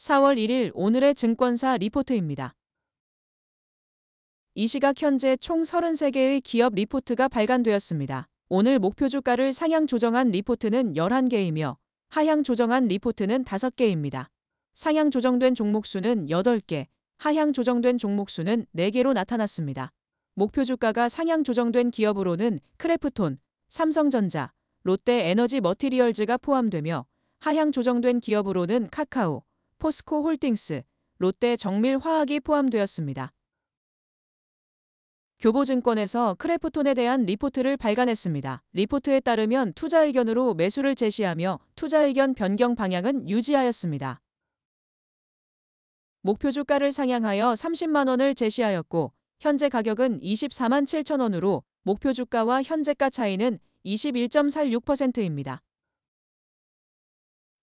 4월 1일 오늘의 증권사 리포트입니다. 이 시각 현재 총 33개의 기업 리포트가 발간되었습니다. 오늘 목표 주가를 상향 조정한 리포트는 11개이며 하향 조정한 리포트는 5개입니다. 상향 조정된 종목 수는 8개, 하향 조정된 종목 수는 4개로 나타났습니다. 목표 주가가 상향 조정된 기업으로는 크래프톤, 삼성전자, 롯데에너지 머티리얼즈가 포함되며 하향 조정된 기업으로는 카카오, 포스코 홀딩스, 롯데 정밀화학이 포함되었습니다. 교보증권에서 크래프톤에 대한 리포트를 발간했습니다. 리포트에 따르면 투자 의견으로 매수를 제시하며 투자 의견 변경 방향은 유지하였습니다. 목표 주가를 상향하여 30만 원을 제시하였고 현재 가격은 24만 7천 원으로 목표 주가와 현재가 차이는 21.46%입니다.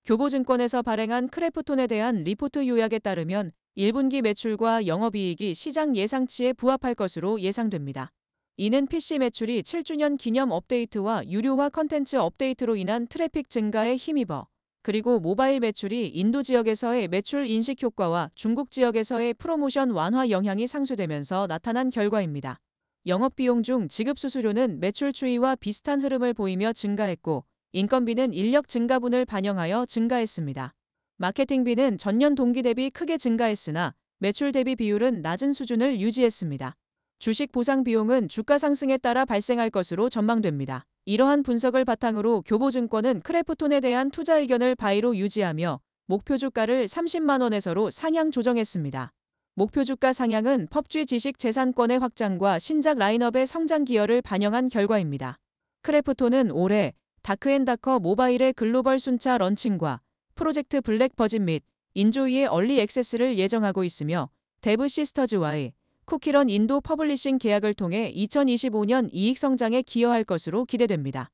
교보증권에서 발행한 크래프톤에 대한 리포트 요약에 따르면 1분기 매출과 영업이익이 시장 예상치에 부합할 것으로 예상됩니다. 이는 PC 매출이 7주년 기념 업데이트와 유료화 컨텐츠 업데이트로 인한 트래픽 증가에 힘입어 그리고 모바일 매출이 인도 지역에서의 매출 인식 효과와 중국 지역에서의 프로모션 완화 영향이 상쇄되면서 나타난 결과입니다. 영업비용 중 지급 수수료는 매출 추이와 비슷한 흐름을 보이며 증가했고 인건비는 인력 증가분을 반영하여 증가했습니다. 마케팅비는 전년 동기 대비 크게 증가했으나 매출 대비 비율은 낮은 수준을 유지했습니다. 주식 보상 비용은 주가 상승에 따라 발생할 것으로 전망됩니다. 이러한 분석을 바탕으로 교보증권은 크래프톤에 대한 투자 의견을 buy로 유지하며 목표 주가를 30만 원에서로 상향 조정했습니다. 목표 주가 상향은 PUBG 지식 재산권의 확장과 신작 라인업의 성장 기여를 반영한 결과입니다. 크래프톤은 올해 다크앤다커 모바일의 글로벌 순차 런칭과 프로젝트 블랙 버짓 및 인조이의 early access를 예정하고 있으며 데브 시스터즈와의 쿠키런 인도 publishing 계약을 통해 2025년 이익 성장에 기여할 것으로 기대됩니다.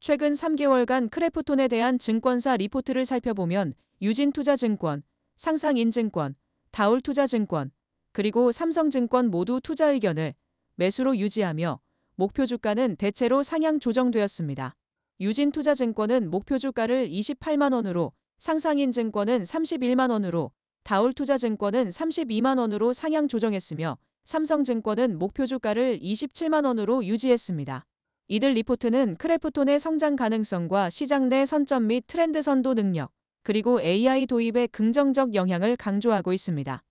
최근 3개월간 크래프톤에 대한 증권사 리포트를 살펴보면 유진투자증권, 상상인증권, 다올투자증권, 그리고 삼성증권 모두 투자 의견을 매수로 유지하며 목표 주가는 대체로 상향 조정되었습니다. 유진투자증권은 목표 주가를 28만 원으로, 상상인증권은 31만 원으로, 다올투자증권은 32만 원으로 상향 조정했으며 삼성증권은 목표 주가를 27만 원으로 유지했습니다. 이들 리포트는 크래프톤의 성장 가능성과 시장 내 선점 및 트렌드 선도 능력, 그리고 AI 도입의 긍정적 영향을 강조하고 있습니다.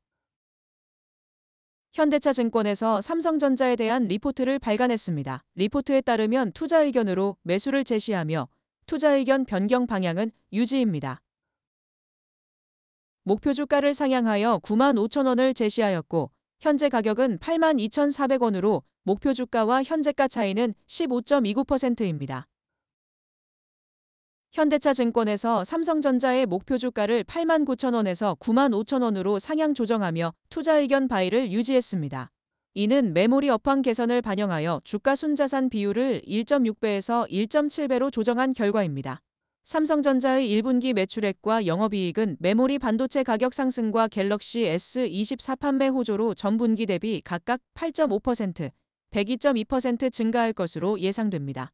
현대차증권에서 삼성전자에 대한 리포트를 발간했습니다. 리포트에 따르면 투자 의견으로 매수를 제시하며 투자 의견 변경 방향은 유지입니다. 목표 주가를 상향하여 9만 5천 원을 제시하였고 현재 가격은 8만 2,400원으로 목표 주가와 현재가 차이는 15.29%입니다. 현대차증권에서 삼성전자의 목표 주가를 8만 9천 원에서 9만 5천 원으로 상향 조정하며 투자 의견 바이를 유지했습니다. 이는 메모리 업황 개선을 반영하여 주가 순자산 비율을 1.6배에서 1.7배로 조정한 결과입니다. 삼성전자의 1분기 매출액과 영업이익은 메모리 반도체 가격 상승과 갤럭시 S24 판매 호조로 전분기 대비 각각 8.5%, 102.2% 증가할 것으로 예상됩니다.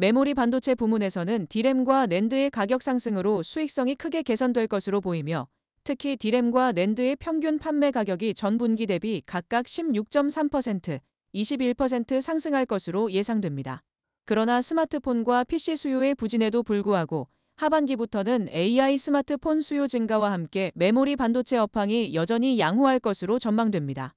메모리 반도체 부문에서는 디램과 낸드의 가격 상승으로 수익성이 크게 개선될 것으로 보이며 특히 디램과 낸드의 평균 판매 가격이 전 분기 대비 각각 16.3%, 21% 상승할 것으로 예상됩니다. 그러나 스마트폰과 PC 수요의 부진에도 불구하고 하반기부터는 AI 스마트폰 수요 증가와 함께 메모리 반도체 업황이 여전히 양호할 것으로 전망됩니다.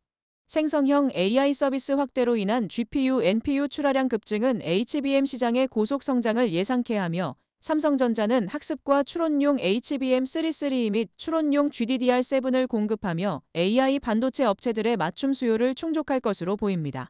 생성형 AI 서비스 확대로 인한 GPU, NPU 출하량 급증은 HBM 시장의 고속 성장을 예상케 하며 삼성전자는 학습과 추론용 HBM33 및 추론용 GDDR7을 공급하며 AI 반도체 업체들의 맞춤 수요를 충족할 것으로 보입니다.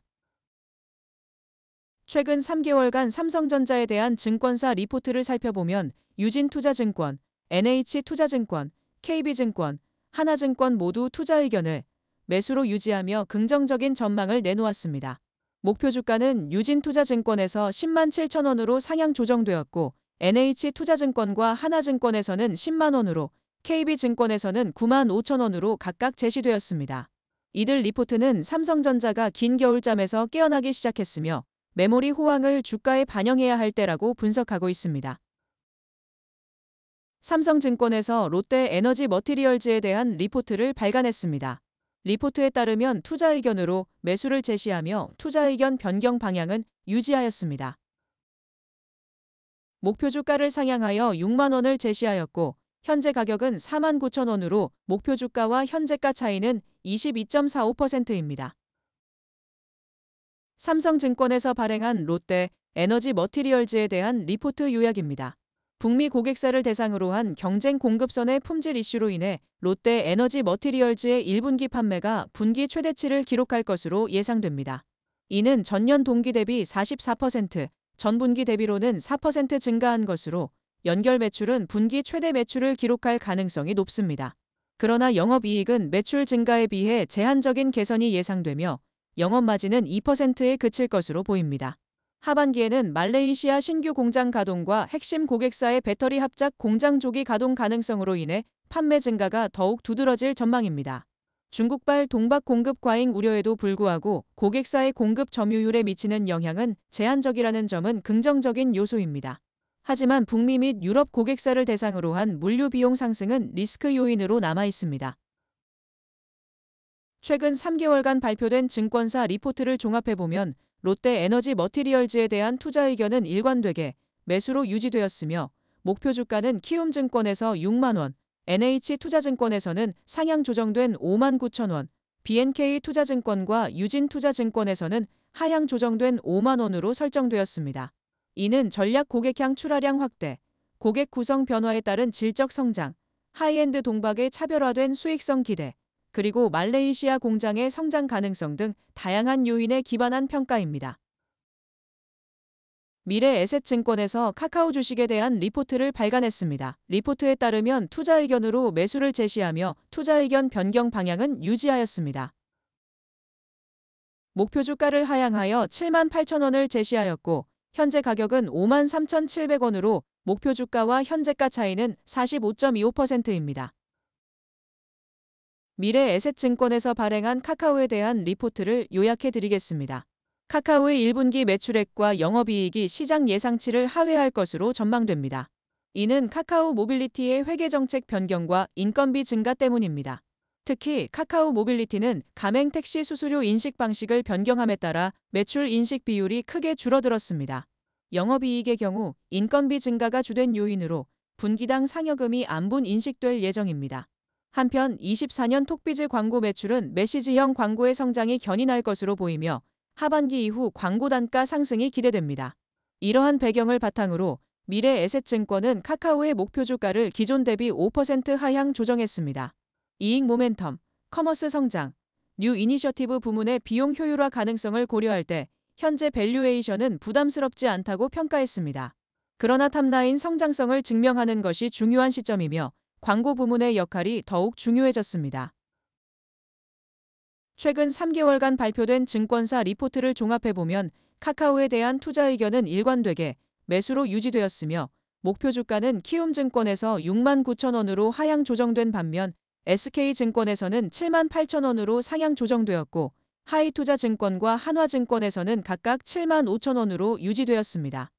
최근 3개월간 삼성전자에 대한 증권사 리포트를 살펴보면 유진투자증권, NH투자증권, KB증권, 하나증권 모두 투자 의견을 매수로 유지하며 긍정적인 전망을 내놓았습니다. 목표 주가는 유진투자증권에서 10만 7천 원으로 상향 조정되었고 NH투자증권과 하나증권에서는 10만 원으로 KB증권에서는 9만 5천 원으로 각각 제시되었습니다. 이들 리포트는 삼성전자가 긴 겨울잠에서 깨어나기 시작했으며 메모리 호황을 주가에 반영해야 할 때라고 분석하고 있습니다. 삼성증권에서 롯데 에너지 머티리얼즈에 대한 리포트를 발간했습니다. 리포트에 따르면 투자 의견으로 매수를 제시하며 투자 의견 변경 방향은 유지하였습니다. 목표 주가를 상향하여 6만 원을 제시하였고 현재 가격은 4만 9천 원으로 목표 주가와 현재가 차이는 22.45%입니다. 삼성증권에서 발행한 롯데 에너지 머티리얼즈에 대한 리포트 요약입니다. 북미 고객사를 대상으로 한 경쟁 공급선의 품질 이슈로 인해 롯데 에너지 머티리얼즈의 1분기 판매가 분기 최대치를 기록할 것으로 예상됩니다. 이는 전년 동기 대비 44%, 전분기 대비로는 4% 증가한 것으로 연결 매출은 분기 최대 매출을 기록할 가능성이 높습니다. 그러나 영업이익은 매출 증가에 비해 제한적인 개선이 예상되며 영업마진은 2%에 그칠 것으로 보입니다. 하반기에는 말레이시아 신규 공장 가동과 핵심 고객사의 배터리 합작 공장 조기 가동 가능성으로 인해 판매 증가가 더욱 두드러질 전망입니다. 중국발 동박 공급 과잉 우려에도 불구하고 고객사의 공급 점유율에 미치는 영향은 제한적이라는 점은 긍정적인 요소입니다. 하지만 북미 및 유럽 고객사를 대상으로 한 물류 비용 상승은 리스크 요인으로 남아 있습니다. 최근 3개월간 발표된 증권사 리포트를 종합해보면 롯데 에너지 머티리얼즈에 대한 투자 의견은 일관되게 매수로 유지되었으며 목표 주가는 키움증권에서 6만원, NH투자증권에서는 상향 조정된 5만 9천원, BNK투자증권과 유진투자증권에서는 하향 조정된 5만원으로 설정되었습니다. 이는 전략 고객향 출하량 확대, 고객 구성 변화에 따른 질적 성장, 하이엔드 동박의 차별화된 수익성 기대, 그리고 말레이시아 공장의 성장 가능성 등 다양한 요인에 기반한 평가입니다. 미래에셋증권에서 카카오 주식에 대한 리포트를 발간했습니다. 리포트에 따르면 투자 의견으로 매수를 제시하며 투자 의견 변경 방향은 유지하였습니다. 목표 주가를 하향하여 7만 8천 원을 제시하였고 현재 가격은 5만 3,700원으로 목표 주가와 현재가 차이는 45.25%입니다. 미래에셋증권에서 발행한 카카오에 대한 리포트를 요약해 드리겠습니다. 카카오의 1분기 매출액과 영업이익이 시장 예상치를 하회할 것으로 전망됩니다. 이는 카카오 모빌리티의 회계 정책 변경과 인건비 증가 때문입니다. 특히 카카오 모빌리티는 가맹 택시 수수료 인식 방식을 변경함에 따라 매출 인식 비율이 크게 줄어들었습니다. 영업이익의 경우 인건비 증가가 주된 요인으로 분기당 상여금이 안분 인식될 예정입니다. 한편 24년 톡비즈 광고 매출은 메시지형 광고의 성장이 견인할 것으로 보이며 하반기 이후 광고 단가 상승이 기대됩니다. 이러한 배경을 바탕으로 미래 에셋증권은 카카오의 목표 주가를 기존 대비 5% 하향 조정했습니다. 이익 모멘텀, commerce 성장, new initiative 부문의 비용 효율화 가능성을 고려할 때 현재 valuation은 부담스럽지 않다고 평가했습니다. 그러나 top line 성장성을 증명하는 것이 중요한 시점이며 광고 부문의 역할이 더욱 중요해졌습니다. 최근 3개월간 발표된 증권사 리포트를 종합해보면 카카오에 대한 투자 의견은 일관되게 매수로 유지되었으며 목표 주가는 키움증권에서 6만 9천 원으로 하향 조정된 반면 SK증권에서는 7만 8천 원으로 상향 조정되었고 하이투자증권과 한화증권에서는 각각 7만 5천 원으로 유지되었습니다.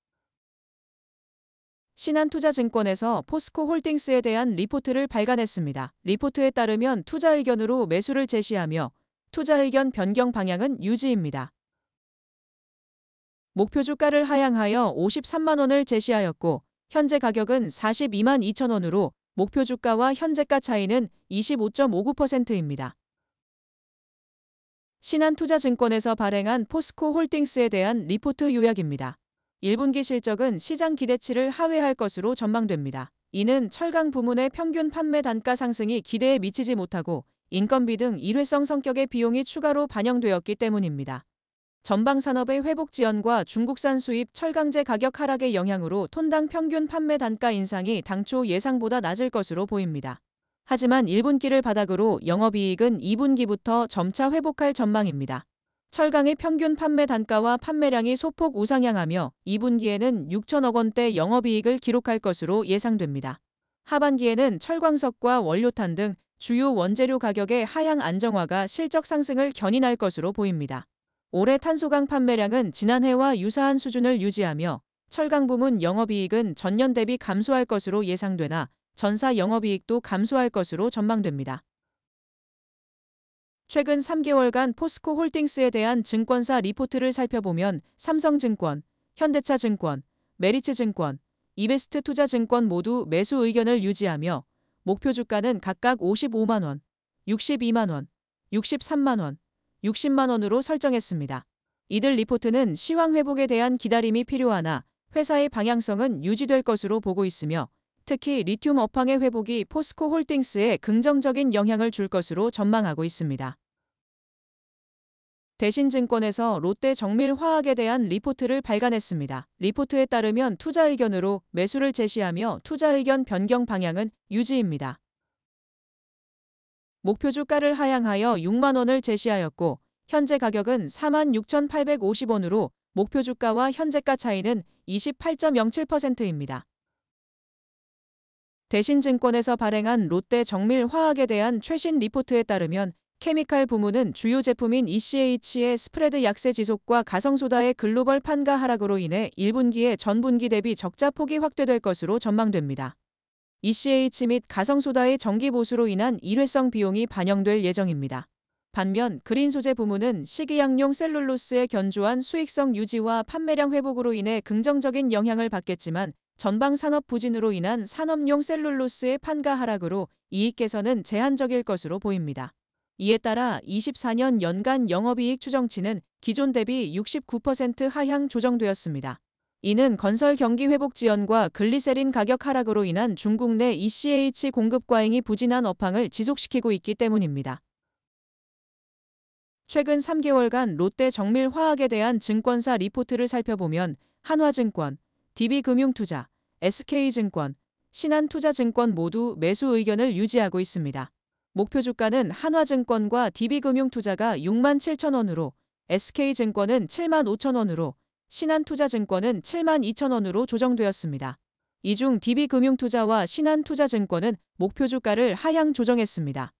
신한투자증권에서 포스코 홀딩스에 대한 리포트를 발간했습니다. 리포트에 따르면 투자 의견으로 매수를 제시하며 투자 의견 변경 방향은 유지입니다. 목표 주가를 하향하여 53만 원을 제시하였고 현재 가격은 42만 2천 원으로 목표 주가와 현재가 차이는 25.59%입니다. 신한투자증권에서 발행한 포스코 홀딩스에 대한 리포트 요약입니다. 1분기 실적은 시장 기대치를 하회할 것으로 전망됩니다. 이는 철강 부문의 평균 판매 단가 상승이 기대에 미치지 못하고 인건비 등 일회성 성격의 비용이 추가로 반영되었기 때문입니다. 전방 산업의 회복 지연과 중국산 수입 철강제 가격 하락의 영향으로 톤당 평균 판매 단가 인상이 당초 예상보다 낮을 것으로 보입니다. 하지만 1분기를 바닥으로 영업이익은 2분기부터 점차 회복할 전망입니다. 철강의 평균 판매 단가와 판매량이 소폭 우상향하며 2분기에는 6천억 원대 영업이익을 기록할 것으로 예상됩니다. 하반기에는 철광석과 원료탄 등 주요 원재료 가격의 하향 안정화가 실적 상승을 견인할 것으로 보입니다. 올해 탄소강 판매량은 지난해와 유사한 수준을 유지하며 철강 부문 영업이익은 전년 대비 감소할 것으로 예상되나 전사 영업이익도 감소할 것으로 전망됩니다. 최근 3개월간 포스코 홀딩스에 대한 증권사 리포트를 살펴보면 삼성증권, 현대차증권, 메리츠증권, 이베스트 투자증권 모두 매수 의견을 유지하며 목표 주가는 각각 55만원, 62만원, 63만원, 60만원으로 설정했습니다. 이들 리포트는 시황 회복에 대한 기다림이 필요하나 회사의 방향성은 유지될 것으로 보고 있으며 특히 리튬 업황의 회복이 포스코 홀딩스에 긍정적인 영향을 줄 것으로 전망하고 있습니다. 대신증권에서 롯데 정밀화학에 대한 리포트를 발간했습니다. 리포트에 따르면 투자 의견으로 매수를 제시하며 투자 의견 변경 방향은 유지입니다. 목표 주가를 하향하여 6만 원을 제시하였고 현재 가격은 46,850원으로 목표 주가와 현재가 차이는 28.07%입니다. 대신증권에서 발행한 롯데 정밀화학에 대한 최신 리포트에 따르면 케미칼 부문은 주요 제품인 ECH의 스프레드 약세 지속과 가성소다의 글로벌 판가 하락으로 인해 1분기에 전분기 대비 적자 폭이 확대될 것으로 전망됩니다. ECH 및 가성소다의 정기 보수로 인한 일회성 비용이 반영될 예정입니다. 반면 그린 소재 부문은 식이양용 셀룰로스의 견조한 수익성 유지와 판매량 회복으로 인해 긍정적인 영향을 받겠지만 전방 산업 부진으로 인한 산업용 셀룰로스의 판가 하락으로 이익 개선은 제한적일 것으로 보입니다. 이에 따라 24년 연간 영업이익 추정치는 기존 대비 69% 하향 조정되었습니다. 이는 건설 경기 회복 지연과 글리세린 가격 하락으로 인한 중국 내 ECH 공급 과잉이 부진한 업황을 지속시키고 있기 때문입니다. 최근 3개월간 롯데 정밀화학에 대한 증권사 리포트를 살펴보면 한화증권, DB금융투자, SK증권, 신한투자증권 모두 매수 의견을 유지하고 있습니다. 목표 주가는 한화증권과 DB금융투자가 6만 7천 원으로 SK증권은 7만 5천 원으로 신한투자증권은 7만 2천 원으로 조정되었습니다. 이중 DB금융투자와 신한투자증권은 목표 주가를 하향 조정했습니다.